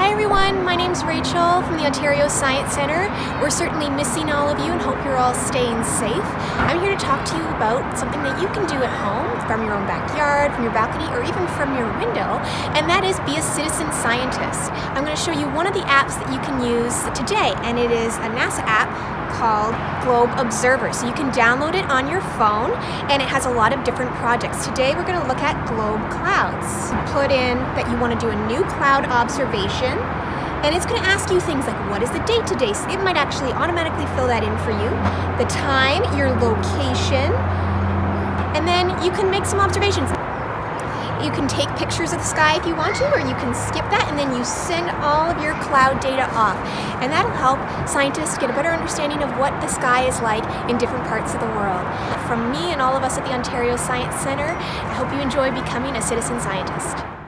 Hey Hi everyone, my name's Rachel from the Ontario Science Centre. We're certainly missing all of you and hope you're all staying safe. I'm here to talk to you about something that you can do at home, from your own backyard, from your balcony, or even from your window, and that is be a citizen scientist. I'm going to show you one of the apps that you can use today, and it is a NASA app called Globe Observer. So you can download it on your phone and it has a lot of different projects. Today we're going to look at globe clouds. Put in that you want to do a new cloud observation and it's going to ask you things like what is the date today? So it might actually automatically fill that in for you. The time, your location, and then you can make some observations. You can take pictures of the sky if you want to, or you can skip that and then you send all of your cloud data off. And that'll help scientists get a better understanding of what the sky is like in different parts of the world. From me and all of us at the Ontario Science Centre, I hope you enjoy becoming a citizen scientist.